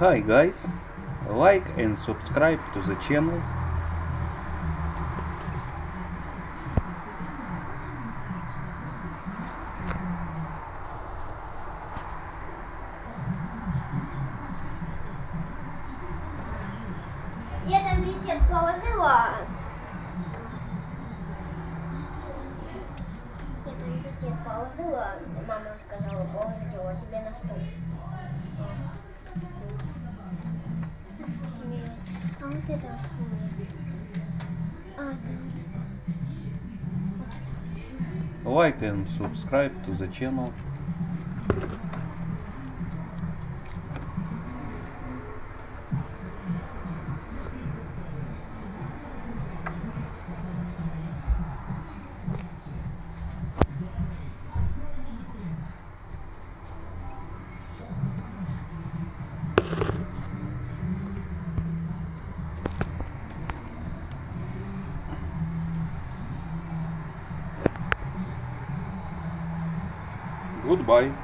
Hi guys, like and subscribe to the channel. Я там бесед положила. Я там бесед положила. Мама А. А, and subscribe to the channel. Goodbye.